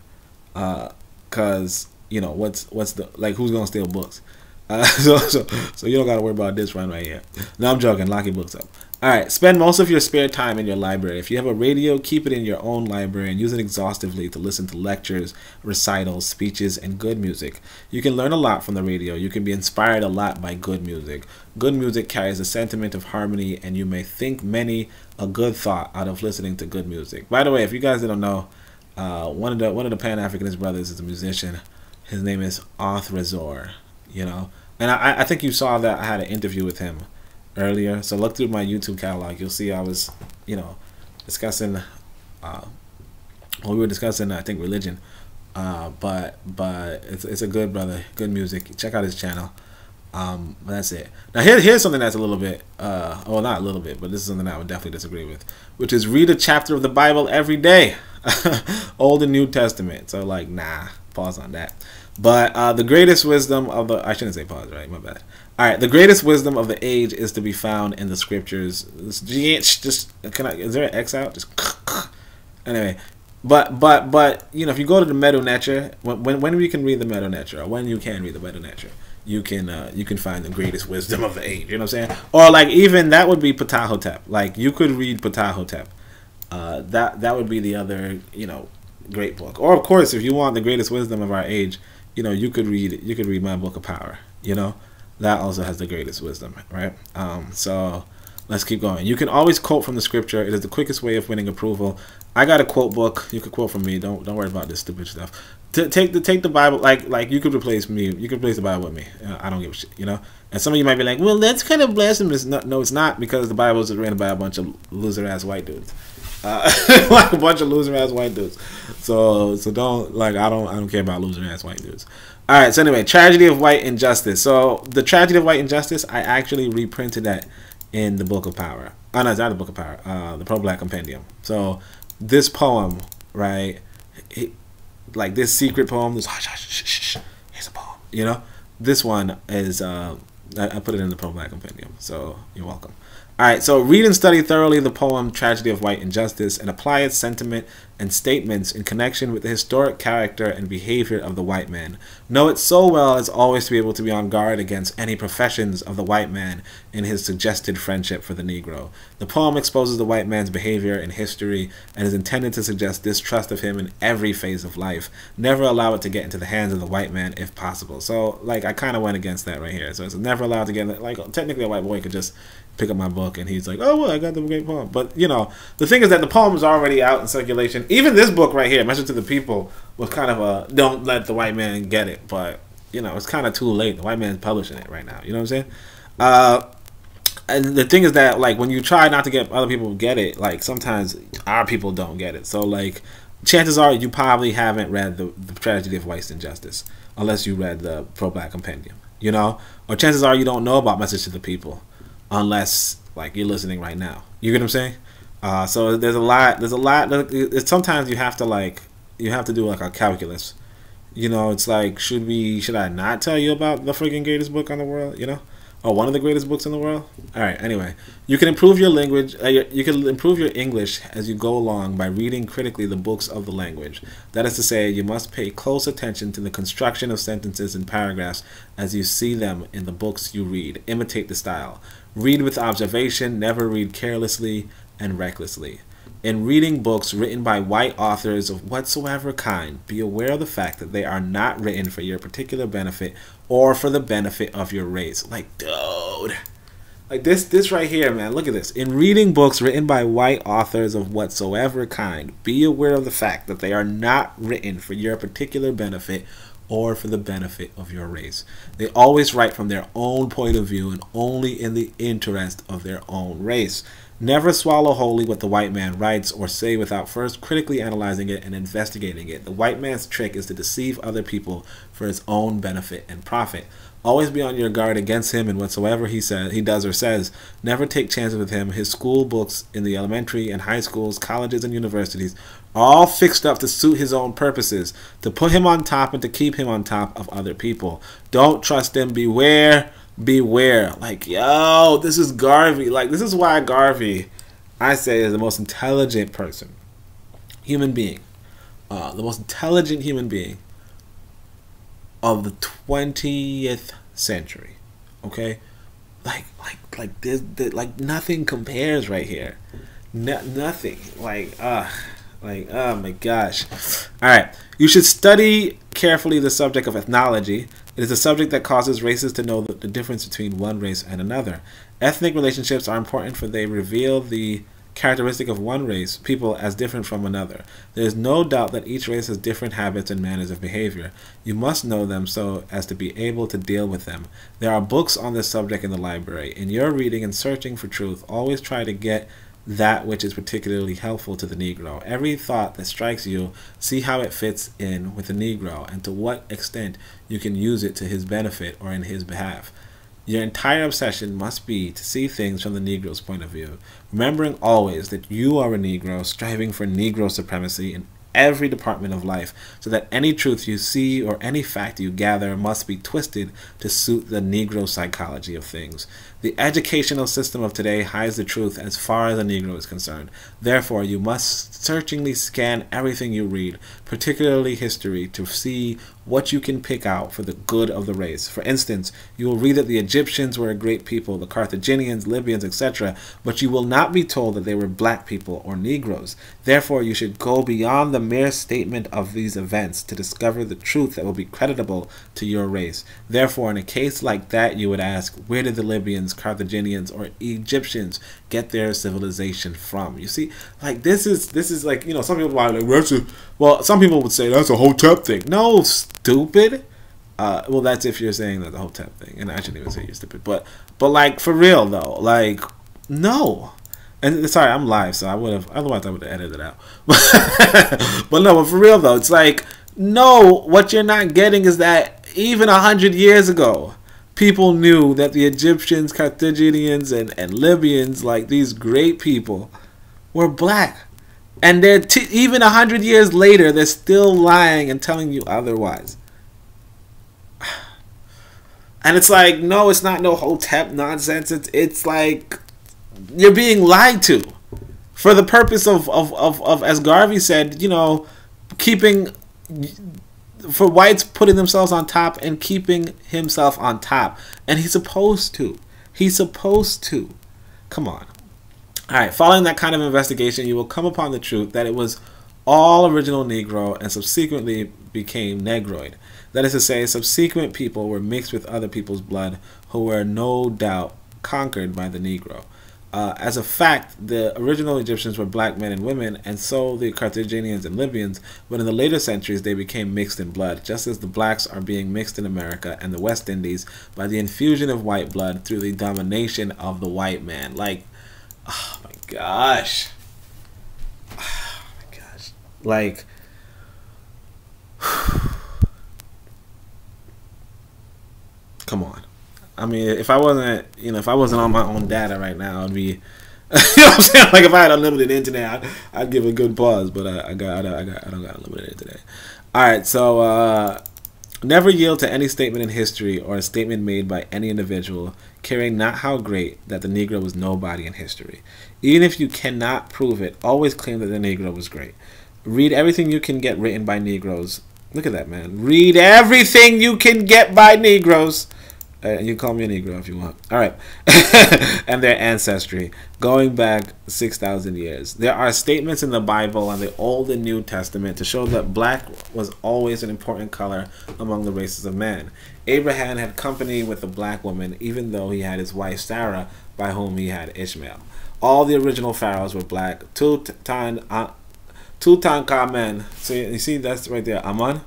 uh, cause you know what's what's the like who's gonna steal books. Uh, so so so you don't gotta worry about this one right here. No, I'm joking. Lock your books up. All right, spend most of your spare time in your library. If you have a radio, keep it in your own library and use it exhaustively to listen to lectures, recitals, speeches, and good music. You can learn a lot from the radio. You can be inspired a lot by good music. Good music carries a sentiment of harmony, and you may think many a good thought out of listening to good music. By the way, if you guys don't know, uh, one of the one of the Pan Africanist brothers is a musician. His name is Oth Razor. You know, and I, I think you saw that I had an interview with him earlier. So look through my YouTube catalog. You'll see I was, you know, discussing. Uh, well, we were discussing I think religion, uh, but but it's it's a good brother, good music. Check out his channel. Um, that's it. Now here, here's something that's a little bit, uh, well not a little bit, but this is something I would definitely disagree with, which is read a chapter of the Bible every day, Old and New Testament. So like, nah, pause on that. But uh, the greatest wisdom of the I shouldn't say pause, right? My bad. All right, the greatest wisdom of the age is to be found in the scriptures. Just can I? Is there an X out? Just anyway, but but but you know, if you go to the Medu Neter, when when when you can read the Medu Neter, or when you can read the Medu Neter, you can uh, you can find the greatest wisdom of the age. You know what I'm saying? Or like even that would be Ptahhotep. Like you could read Ptahhotep. Uh, that that would be the other you know great book. Or of course, if you want the greatest wisdom of our age, you know you could read you could read my book of power. You know that also has the greatest wisdom, right? Um, so let's keep going. You can always quote from the scripture. It is the quickest way of winning approval. I got a quote book. You can quote from me. Don't don't worry about this stupid stuff. To take the take the Bible like like you could replace me. You could replace the Bible with me. Uh, I don't give a shit. You know. And some of you might be like, well, that's kind of blasphemous. No, no it's not because the Bible is written by a bunch of loser ass white dudes. Uh, like a bunch of loser ass white dudes. So so don't like I don't I don't care about loser ass white dudes. All right. So anyway, tragedy of white injustice. So the tragedy of white injustice, I actually reprinted that in the Book of Power. Oh no, it's not the Book of Power. Uh, the Pro Black Compendium. So this poem, right? It, like this secret poem. This shh shh shh shh. here's a poem. You know, this one is. Uh, I, I put it in the Pro Black Compendium. So you're welcome. All right, so read and study thoroughly the poem Tragedy of White Injustice and apply its sentiment and statements in connection with the historic character and behavior of the white man. Know it so well as always to be able to be on guard against any professions of the white man in his suggested friendship for the Negro. The poem exposes the white man's behavior in history and is intended to suggest distrust of him in every phase of life. Never allow it to get into the hands of the white man if possible. So, like, I kind of went against that right here. So it's never allowed to get, like, technically a white boy could just pick up my book and he's like, oh, well, I got the great poem. But, you know, the thing is that the poem is already out in circulation. Even this book right here, Message to the People, was kind of a don't let the white man get it. But, you know, it's kind of too late. The white man's publishing it right now. You know what I'm saying? Uh, and the thing is that, like, when you try not to get other people to get it, like, sometimes our people don't get it. So, like, chances are you probably haven't read the, the Tragedy of White Injustice unless you read the Pro Black Compendium, you know? Or chances are you don't know about Message to the People unless like you're listening right now. You get what I'm saying? Uh, so there's a lot. There's a lot. It's, sometimes you have to like you have to do like a calculus. You know, it's like should we should I not tell you about the freaking greatest book on the world? You know, Oh, one of the greatest books in the world. All right. Anyway, you can improve your language. Uh, you can improve your English as you go along by reading critically the books of the language. That is to say, you must pay close attention to the construction of sentences and paragraphs as you see them in the books you read. Imitate the style. Read with observation. Never read carelessly and recklessly. In reading books written by white authors of whatsoever kind, be aware of the fact that they are not written for your particular benefit or for the benefit of your race. Like, dude. Like this this right here, man. Look at this. In reading books written by white authors of whatsoever kind, be aware of the fact that they are not written for your particular benefit or for the benefit of your race. They always write from their own point of view and only in the interest of their own race. Never swallow wholly what the white man writes or say without first critically analyzing it and investigating it. The white man's trick is to deceive other people for his own benefit and profit. Always be on your guard against him and whatsoever he says, he does or says. Never take chances with him. His school books in the elementary and high schools, colleges and universities all fixed up to suit his own purposes, to put him on top and to keep him on top of other people. Don't trust him. Beware beware. Like, yo, this is Garvey. Like, this is why Garvey, I say, is the most intelligent person, human being, uh, the most intelligent human being of the 20th century. Okay? Like, like, like, this, there, like, nothing compares right here. No, nothing. Like, uh, like, oh my gosh. All right. You should study carefully the subject of ethnology it is a subject that causes races to know the, the difference between one race and another. Ethnic relationships are important for they reveal the characteristic of one race, people, as different from another. There is no doubt that each race has different habits and manners of behavior. You must know them so as to be able to deal with them. There are books on this subject in the library. In your reading and searching for truth, always try to get that which is particularly helpful to the Negro. Every thought that strikes you, see how it fits in with the Negro and to what extent you can use it to his benefit or in his behalf. Your entire obsession must be to see things from the Negro's point of view, remembering always that you are a Negro striving for Negro supremacy in every department of life, so that any truth you see or any fact you gather must be twisted to suit the Negro psychology of things. The educational system of today hides the truth as far as a Negro is concerned. Therefore, you must searchingly scan everything you read, particularly history, to see what you can pick out for the good of the race. For instance, you will read that the Egyptians were a great people, the Carthaginians, Libyans, etc., but you will not be told that they were black people or Negroes. Therefore, you should go beyond the mere statement of these events to discover the truth that will be creditable to your race. Therefore, in a case like that, you would ask, where did the Libyans, Carthaginians, or Egyptians get their civilization from? You see, like this is this is like you know some people are like, well, some people would say that's a Hotep thing. No, stupid. Uh, well, that's if you're saying that the Hotep thing, and I shouldn't even say you're stupid, but but like for real though, like no. And sorry, I'm live, so I would have otherwise I would have edited it out. but no, but for real though, it's like no. What you're not getting is that even a hundred years ago, people knew that the Egyptians, Carthaginians, and and Libyans, like these great people, were black. And they're t- even a hundred years later, they're still lying and telling you otherwise. And it's like, no, it's not no Hotep nonsense. It's it's like you're being lied to for the purpose of of, of, of as Garvey said, you know, keeping for whites putting themselves on top and keeping himself on top. And he's supposed to. He's supposed to. Come on. All right, following that kind of investigation, you will come upon the truth that it was all original Negro and subsequently became Negroid. That is to say, subsequent people were mixed with other people's blood who were no doubt conquered by the Negro. Uh, as a fact, the original Egyptians were black men and women, and so the Carthaginians and Libyans, but in the later centuries they became mixed in blood, just as the blacks are being mixed in America and the West Indies by the infusion of white blood through the domination of the white man. Like, Oh my gosh. Oh my gosh. Like Come on. I mean, if I wasn't, you know, if I wasn't on my own data right now, I'd be, you know what I'm saying? Like if I had unlimited internet, I'd, I'd give a good pause, but I, I got, I, got, I don't got unlimited internet. All right, so uh, never yield to any statement in history or a statement made by any individual caring not how great that the Negro was nobody in history. Even if you cannot prove it, always claim that the Negro was great. Read everything you can get written by Negroes. Look at that, man. Read everything you can get by Negroes. Uh, you call me a Negro if you want. All right. and their ancestry, going back 6,000 years. There are statements in the Bible and the Old and New Testament to show that black was always an important color among the races of man. Abraham had company with a black woman, even though he had his wife Sarah, by whom he had Ishmael. All the original pharaohs were black. Tutankhamen. Uh. So you see, that's right there. Amun.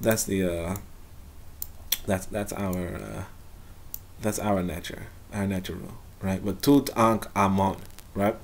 That's the. Uh, that's that's our. Uh, that's our nature, our natural, right? But Tutankhamun, right?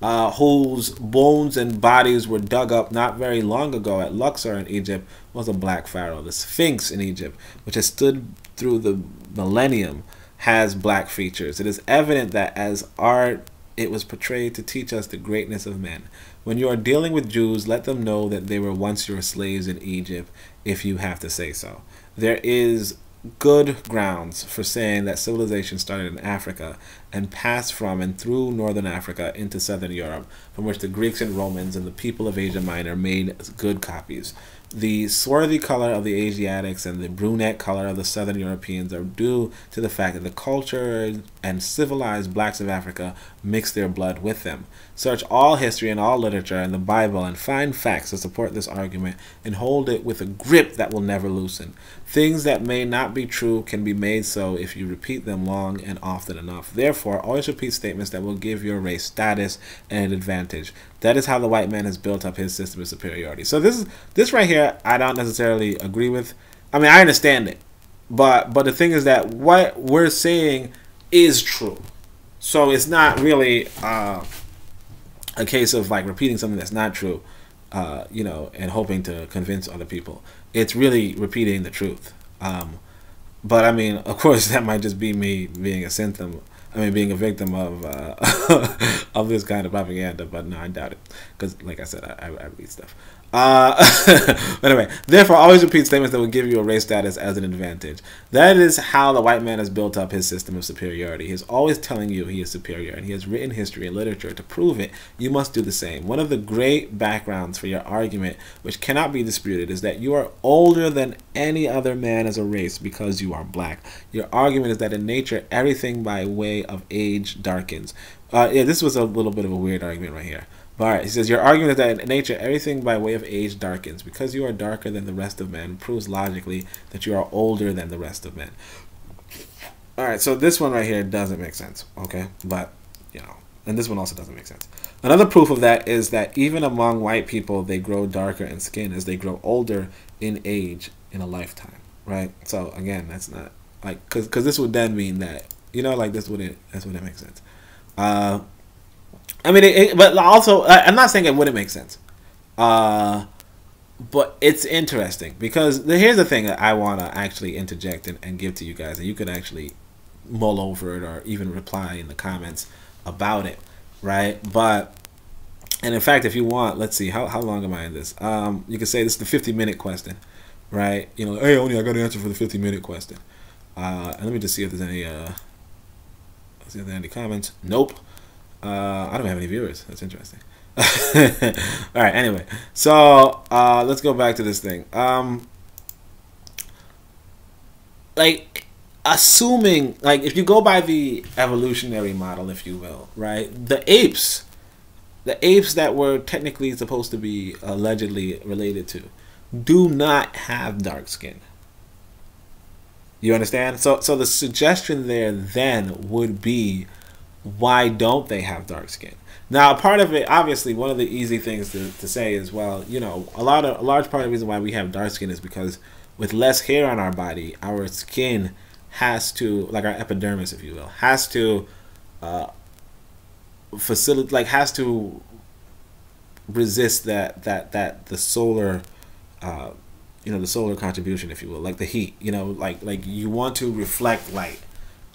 Uh, whose bones and bodies were dug up not very long ago at Luxor in Egypt, was a black pharaoh. The Sphinx in Egypt, which has stood through the millennium, has black features. It is evident that as art, it was portrayed to teach us the greatness of men. When you are dealing with Jews, let them know that they were once your slaves in Egypt, if you have to say so. There is good grounds for saying that civilization started in Africa and passed from and through northern Africa into southern Europe, from which the Greeks and Romans and the people of Asia Minor made good copies. The swarthy color of the Asiatics and the brunette color of the Southern Europeans are due to the fact that the cultured and civilized blacks of Africa mixed their blood with them. Search all history and all literature and the Bible and find facts to support this argument and hold it with a grip that will never loosen. Things that may not be true can be made so if you repeat them long and often enough. Therefore, always repeat statements that will give your race status and advantage. That is how the white man has built up his system of superiority. So this is this right here I don't necessarily agree with. I mean, I understand it. But but the thing is that what we're saying is true. So it's not really uh, a case of like repeating something that's not true, uh, you know, and hoping to convince other people. It's really repeating the truth. Um, but I mean, of course, that might just be me being a symptom. I mean, being a victim of uh, of this kind of propaganda. But no, I doubt it, because like I said, I, I read stuff. Uh, anyway, therefore, always repeat statements that will give you a race status as an advantage. That is how the white man has built up his system of superiority. He's always telling you he is superior, and he has written history and literature to prove it. You must do the same. One of the great backgrounds for your argument, which cannot be disputed, is that you are older than any other man as a race because you are black. Your argument is that in nature, everything by way of age darkens. Uh, yeah, this was a little bit of a weird argument right here. All right, he says, Your argument is that in nature everything by way of age darkens. Because you are darker than the rest of men proves logically that you are older than the rest of men. All right, so this one right here doesn't make sense, okay? But, you know, and this one also doesn't make sense. Another proof of that is that even among white people, they grow darker in skin as they grow older in age in a lifetime, right? So, again, that's not, like, because cause this would then mean that, you know, like, this wouldn't, this wouldn't make sense. Uh, I mean, it, it, but also, I'm not saying it wouldn't make sense. Uh, but it's interesting because the, here's the thing that I want to actually interject and, and give to you guys, and you can actually mull over it or even reply in the comments about it, right? But and in fact, if you want, let's see how how long am I in this? Um, you can say this is the 50 minute question, right? You know, hey, only I got an answer for the 50 minute question. Uh, and let me just see if there's any uh, see if there's any comments. Nope. Uh, I don't have any viewers. That's interesting. All right. Anyway, so uh, let's go back to this thing. Um, like, assuming, like, if you go by the evolutionary model, if you will, right? The apes, the apes that were technically supposed to be allegedly related to, do not have dark skin. You understand? So, so the suggestion there then would be why don't they have dark skin? Now, part of it, obviously, one of the easy things to, to say is, well, you know, a lot of a large part of the reason why we have dark skin is because with less hair on our body, our skin has to, like our epidermis, if you will, has to uh, facilitate, like has to resist that that that the solar, uh, you know, the solar contribution, if you will, like the heat. You know, like like you want to reflect light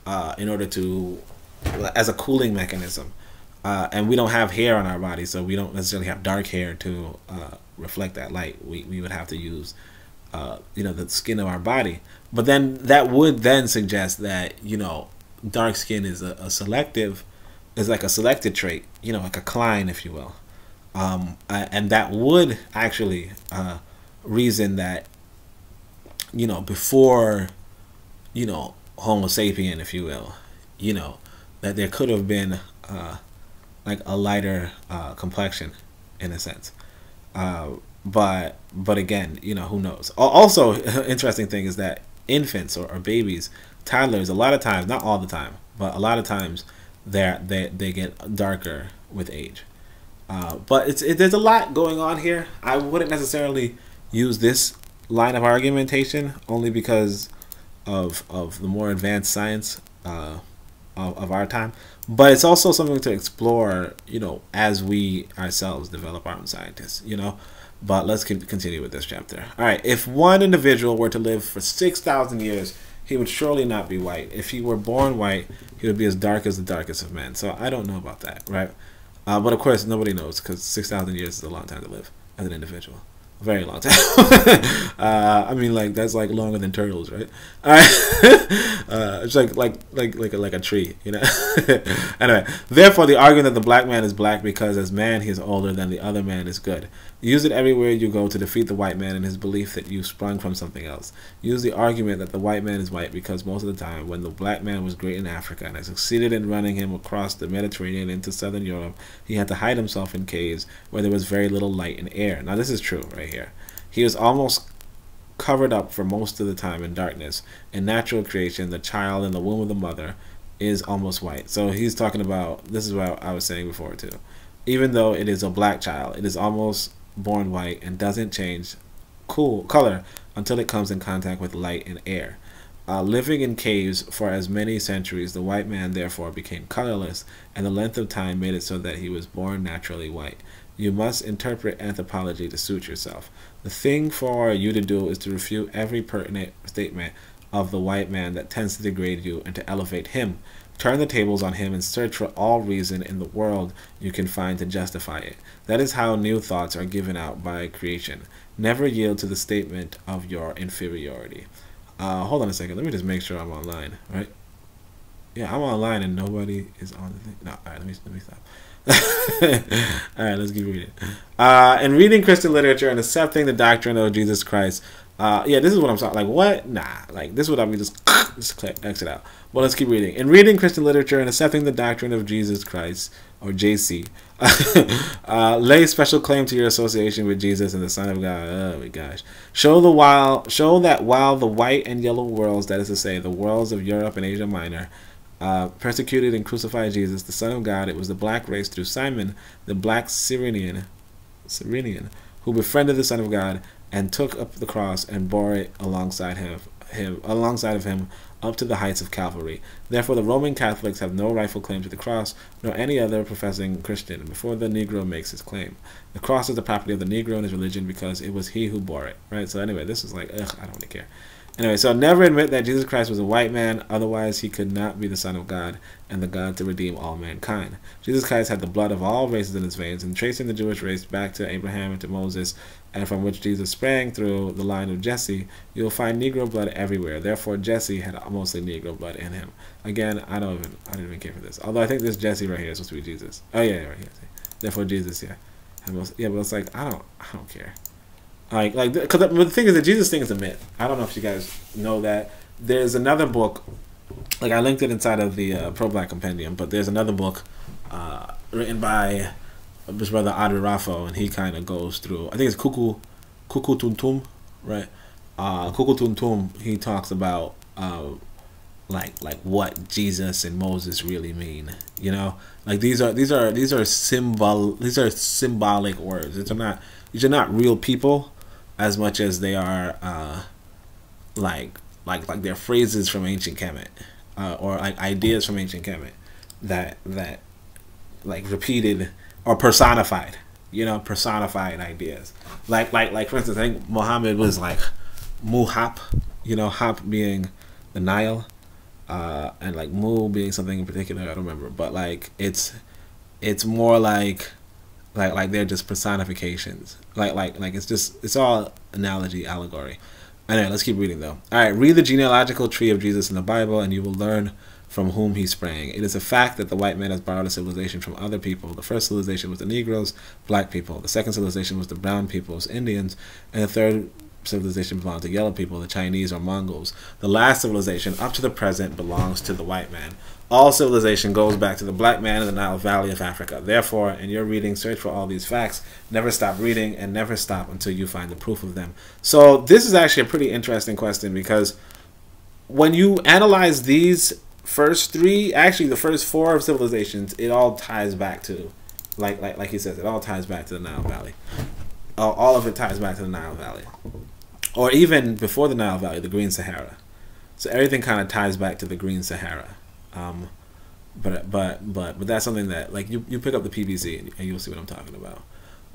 uh, in order to as a cooling mechanism. Uh, and we don't have hair on our body, so we don't necessarily have dark hair to uh, reflect that light. We, we would have to use, uh, you know, the skin of our body. But then that would then suggest that you know dark skin is a, a selective is like a selected trait, you know, like a cline, if you will. Um, and that would actually uh, reason that, you know, before, you know, Homo sapien, if you will, you know, that there could have been uh, like a lighter uh, complexion, in a sense. Uh, but but again, you know, who knows? Also, interesting thing is that infants or, or babies, toddlers, a lot of times, not all the time, but a lot of times they they they get darker with age. Uh, but it's it, there's a lot going on here. I wouldn't necessarily use this line of argumentation only because of of the more advanced science uh, of, of our time. But it's also something to explore, you know, as we ourselves develop our own scientists, you know. But let's continue with this chapter. All right, if one individual were to live for 6,000 years, he would surely not be white. If he were born white, he would be as dark as the darkest of men. So I don't know about that, right? Uh, but of course, nobody knows because 6,000 years is a long time to live as an individual. Very long time. uh, I mean, like that's like longer than turtles, right? uh, it's like like like like a, like a tree, you know. anyway, therefore, the argument that the black man is black because as man he is older than the other man is good. Use it everywhere you go to defeat the white man in his belief that you sprung from something else. Use the argument that the white man is white because most of the time, when the black man was great in Africa and I succeeded in running him across the Mediterranean into southern Europe, he had to hide himself in caves where there was very little light and air. Now, this is true right here. He was almost covered up for most of the time in darkness. In natural creation, the child in the womb of the mother is almost white. So he's talking about this is what I was saying before too. Even though it is a black child, it is almost born white and doesn't change cool color until it comes in contact with light and air. Uh, living in caves for as many centuries, the white man therefore became colorless, and the length of time made it so that he was born naturally white. You must interpret anthropology to suit yourself. The thing for you to do is to refute every pertinent statement of the white man that tends to degrade you and to elevate him. Turn the tables on him and search for all reason in the world you can find to justify it. That is how new thoughts are given out by creation. Never yield to the statement of your inferiority. Uh, hold on a second. Let me just make sure I'm online, right? Yeah, I'm online and nobody is on the thing. No, all right. Let me let me stop. all right, let's keep reading. Uh, in reading Christian literature and accepting the doctrine of Jesus Christ, uh, yeah, this is what I'm talking. Like what? Nah, like this is what I mean just just click exit out. Well, let's keep reading. In reading Christian literature and accepting the doctrine of Jesus Christ, or JC, uh, lay special claim to your association with Jesus and the Son of God. Oh my gosh! Show the while, show that while the white and yellow worlds, that is to say, the worlds of Europe and Asia Minor, uh, persecuted and crucified Jesus, the Son of God, it was the black race through Simon, the black Cyrenian, Cyrenian, who befriended the Son of God and took up the cross and bore it alongside him, him alongside of him up to the heights of Calvary. Therefore, the Roman Catholics have no rightful claim to the cross, nor any other professing Christian, before the Negro makes his claim. The cross is the property of the Negro and his religion because it was he who bore it. Right? So, anyway, this is like, ugh, I don't really care. Anyway, so never admit that Jesus Christ was a white man, otherwise he could not be the Son of God and the God to redeem all mankind. Jesus Christ had the blood of all races in his veins, and tracing the Jewish race back to Abraham and to Moses, and from which Jesus sprang through the line of Jesse, you will find Negro blood everywhere. Therefore, Jesse had mostly Negro blood in him. Again, I don't even, I don't even care for this. Although I think this Jesse right here is supposed to be Jesus. Oh yeah, right here. Therefore, Jesus, yeah, most, yeah, but it's like I don't, I don't care. Like, like, because the, the thing is, the Jesus thing is a myth. I don't know if you guys know that. There's another book, like I linked it inside of the uh, Pro Black Compendium, but there's another book uh, written by his brother Adri Raffo, and he kind of goes through. I think it's Kuku, Kuku Tuntum, right? Uh, Kuku Tuntum. He talks about uh, like like what Jesus and Moses really mean. You know, like these are these are these are symbol these are symbolic words. These are not these are not real people as much as they are uh, like like like they're phrases from ancient Kemet uh, or like ideas from ancient Kemet that that like repeated or personified you know personified ideas. Like like like for instance I think Muhammad was like Muhap you know Hap being the Nile uh, and like Mu being something in particular I don't remember. But like it's it's more like like like they're just personifications. Like like like it's just it's all analogy allegory. Anyway let's keep reading though. All right read the genealogical tree of jesus in the bible and you will learn from whom he sprang. It is a fact that the white man has borrowed a civilization from other people. The first civilization was the Negroes, black people. The second civilization was the brown peoples, Indians. And the third civilization belonged to yellow people, the Chinese or Mongols. The last civilization, up to the present, belongs to the white man. All civilization goes back to the black man in the Nile Valley of Africa. Therefore, in your reading, search for all these facts. Never stop reading and never stop until you find the proof of them. So, this is actually a pretty interesting question because when you analyze these first three, actually the first four of civilizations, it all ties back to, like like like he says, it all ties back to the Nile Valley. all of it ties back to the Nile Valley, or even before the Nile Valley, the Green Sahara. So everything kind of ties back to the Green Sahara. Um, but but but but that's something that like you, you pick up the PBZ and you'll see what I'm talking about.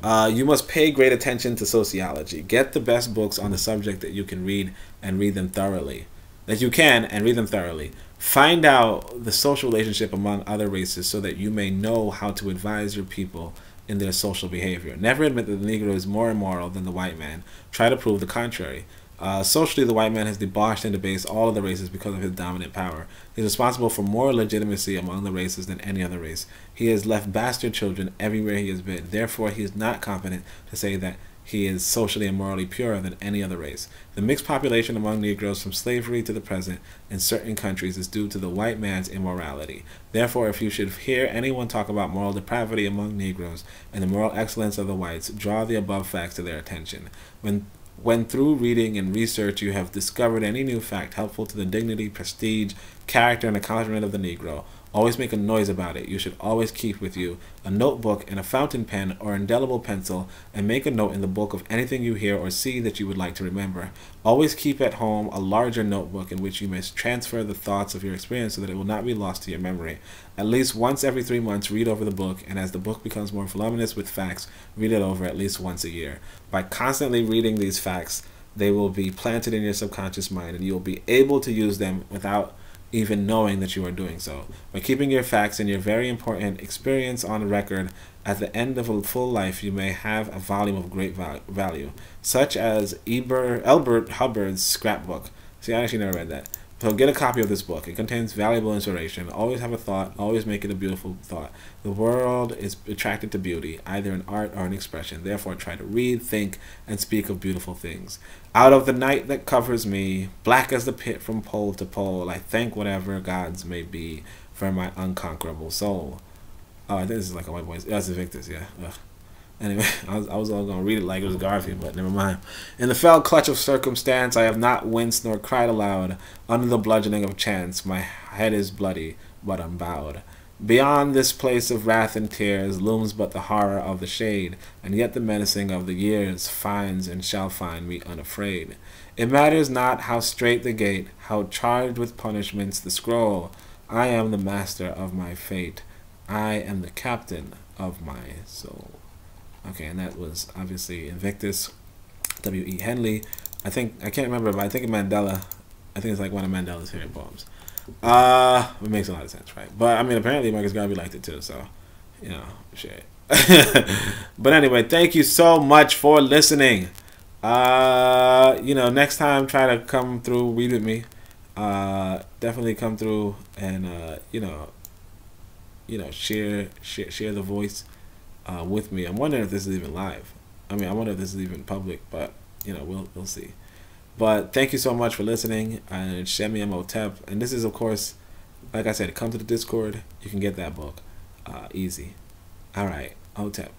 Uh, you must pay great attention to sociology. Get the best books on the subject that you can read and read them thoroughly. That you can and read them thoroughly. Find out the social relationship among other races so that you may know how to advise your people in their social behavior. Never admit that the Negro is more immoral than the white man. Try to prove the contrary. Uh, socially, the white man has debauched and debased all of the races because of his dominant power. He is responsible for more legitimacy among the races than any other race. He has left bastard children everywhere he has been. Therefore, he is not competent to say that he is socially and morally purer than any other race. The mixed population among Negroes from slavery to the present in certain countries is due to the white man's immorality. Therefore, if you should hear anyone talk about moral depravity among Negroes and the moral excellence of the whites, draw the above facts to their attention. When when through reading and research you have discovered any new fact helpful to the dignity, prestige, character, and accomplishment of the Negro, always make a noise about it. You should always keep with you a notebook and a fountain pen or indelible pencil and make a note in the book of anything you hear or see that you would like to remember. Always keep at home a larger notebook in which you may transfer the thoughts of your experience so that it will not be lost to your memory. At least once every three months, read over the book, and as the book becomes more voluminous with facts, read it over at least once a year. By constantly reading these facts, they will be planted in your subconscious mind, and you'll be able to use them without even knowing that you are doing so. By keeping your facts and your very important experience on record, at the end of a full life, you may have a volume of great value, such as Eber, Elbert Hubbard's scrapbook. See, I actually never read that. So get a copy of this book. It contains valuable inspiration. Always have a thought. Always make it a beautiful thought. The world is attracted to beauty, either in art or in expression. Therefore, try to read, think, and speak of beautiful things. Out of the night that covers me, black as the pit from pole to pole, I thank whatever gods may be for my unconquerable soul. Oh, I think this is like a white voice. Oh, That's Invictus, yeah. Ugh. Anyway, I was, I was all gonna read it like it was Garfield, but never mind. In the fell clutch of circumstance, I have not winced nor cried aloud. Under the bludgeoning of chance, my head is bloody, but unbowed. Beyond this place of wrath and tears looms but the horror of the shade, and yet the menacing of the years finds and shall find me unafraid. It matters not how strait the gate, how charged with punishments the scroll. I am the master of my fate. I am the captain of my soul. Okay, and that was obviously Invictus, W.E. Henley. I think, I can't remember, but I think Mandela, I think it's like one of Mandela's favorite poems. Uh, it makes a lot of sense, right? But I mean, apparently Marcus Garvey liked it too, so, you know, shit. but anyway, thank you so much for listening. Uh, you know, next time try to come through, read with me. Uh, definitely come through and uh, you know, you know, share share share the voice uh, with me. I'm wondering if this is even live. I mean, I wonder if this is even public, but you know, we'll we'll see. But thank you so much for listening. And Shemi Imhotep, and this is of course, like I said, come to the Discord. You can get that book, uh, easy. All right, Hotep.